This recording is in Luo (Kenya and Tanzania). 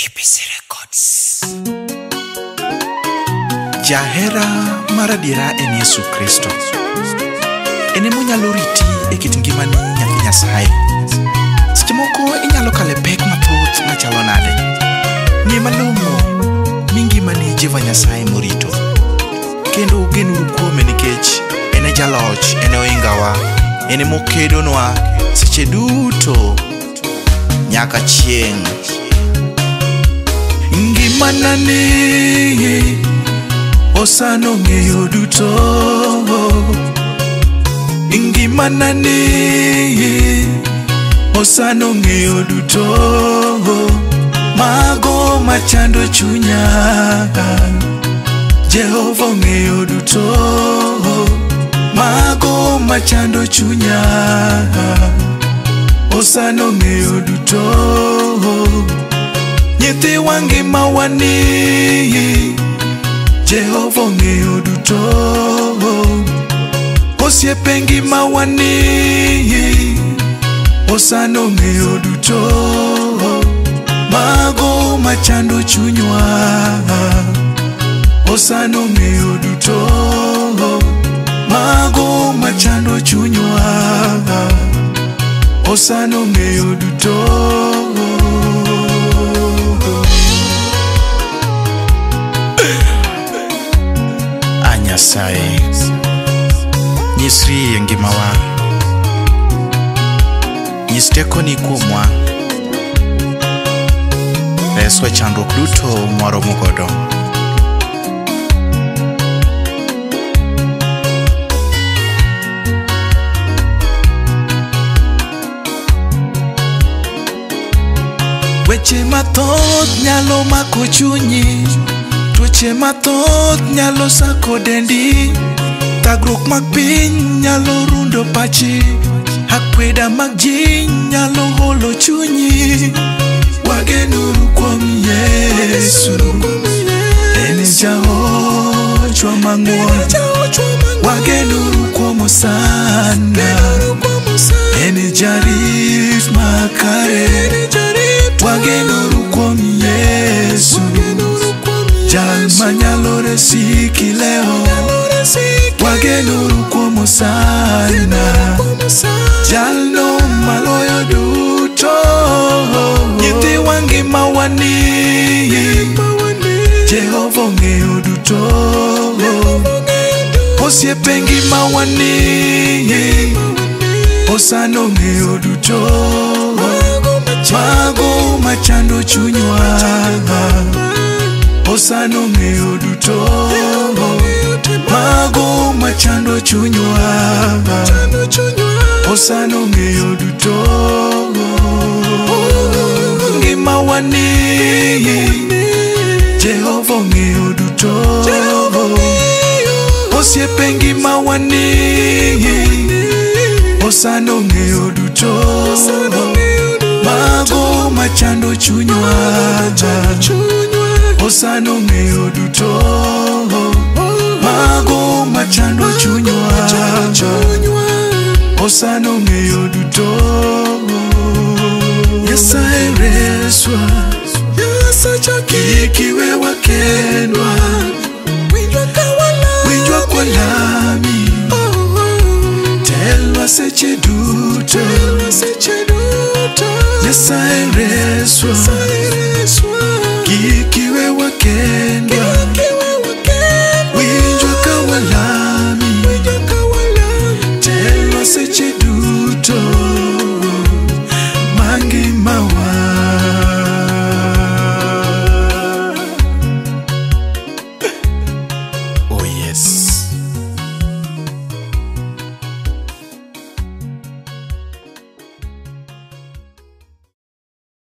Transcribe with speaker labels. Speaker 1: EPC Records. Jahera maradira en Yesu Kristo. Ene munyalo riti e kit ngimani nyathi e Nyasaye. Seche moko inyalo kale pek mathoth machalo nade. Ng'e malong'o ni ngimani Jehova Nyasaye morito. Kendo ugenuru kuome nikech ene jaloch, ene oingawa, ene mokedonwa seche duto nyaka chieng'.
Speaker 2: manani osano ng'eyo duto ingimanani osano ng'eyo duto mago machando chunya jehova ong'eyo duto mago machando chunya osano ng'eyo duto oh. nyithi wangi mawani Jehova ng'eyo duto Osiepe ngima wani Osano ng'eyo duto Mago machando chunywa Osano ng'eyo duto Mago machando chunywa Osano ng'eyo duto
Speaker 1: nyasaye nyisri e ngimawa nyis teko ni kuomwa reswa chandruok duto mwaromogodo
Speaker 2: weche mathoth nyalo mako chunyi Tuoche mathoth nyalo sako dendi Thagruok mag piny nyalo rundo pachi Akweda mag ji nyalo holo chunyi Wagenuru kuom Yesu En jaochwa mang'won Wagenuru kuom osana resiki leo wagenuru kwa saina jalno maloyo duto nyithi wangi wani jehova ong'eyo duto osiepe ngima wani osano ong'eyo duto mago machando chunywa osano ng'eyo duto mago machando chunywa osano ng'eyo duto ngima wani jehova ng'eyo duto osiepe ngima wani osano ng'eyo duto mago machando chunywa osano meyo duto mago machando chunywa osano meyo duto nyasaye reswa kiikiwe wakenwa winjwa kwa lami telwa seche duto nyasaye reswa